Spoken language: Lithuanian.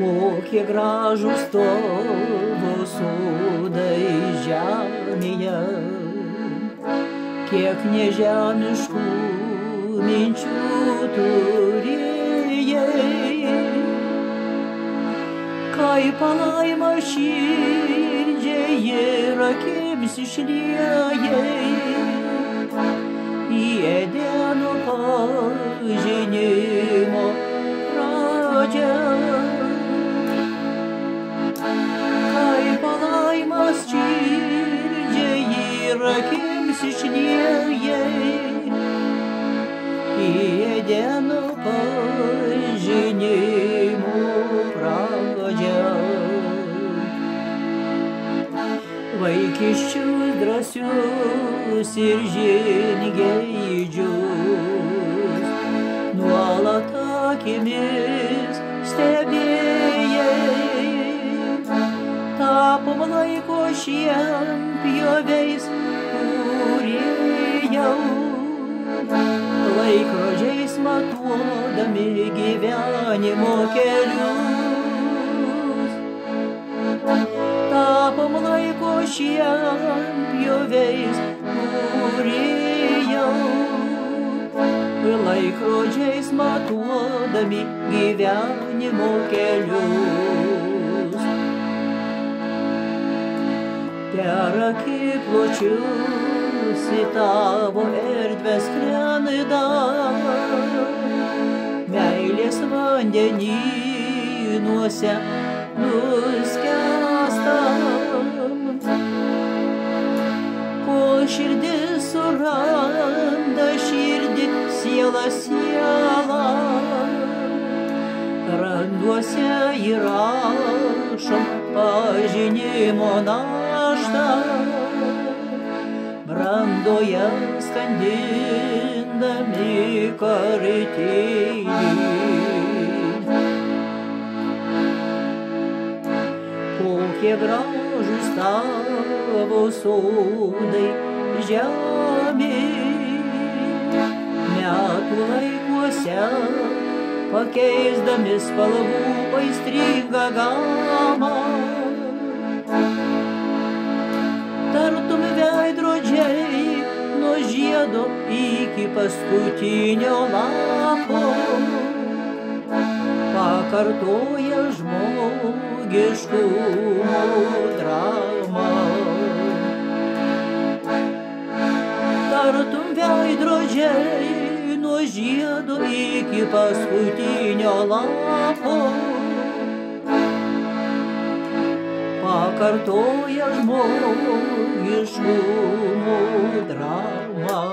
kokie gražūs tavo sodai žemėje, kiek nežemiškų minčių turėjai, kaip palaima širdžiai ir akims išliejai į akims išliejai į Edeno pažinimo pradžią. Vaikiščius drąsius ir žingeidžius, nuolat akimis stebėjai, tapom laiko šiempjoviais, kurie jau laikrodžiais matuodami gyvenimo kelius. Tapom laiko šiempjoviais, kurie jau laikrodžiais matuodami gyvenimo kelius. Per akipločius į tavo erdvės skrenda, meilės vandenynuose nuskęstam. Kol širdis suranda širdį, siela siela, randuose įrašom pažinimo naštą, brandoje skandindami kartėlį. kokie gražus tavo sodai žemė. Metų laikuose pakeisdami spalvų aistringą gamą. Žiedo iki paskutinio lapo pakartoja žmogiškumo dramą. Tartum veidrodžiai nuo žiedo iki paskutinio lapo pakartoja žmogiškumo dramą.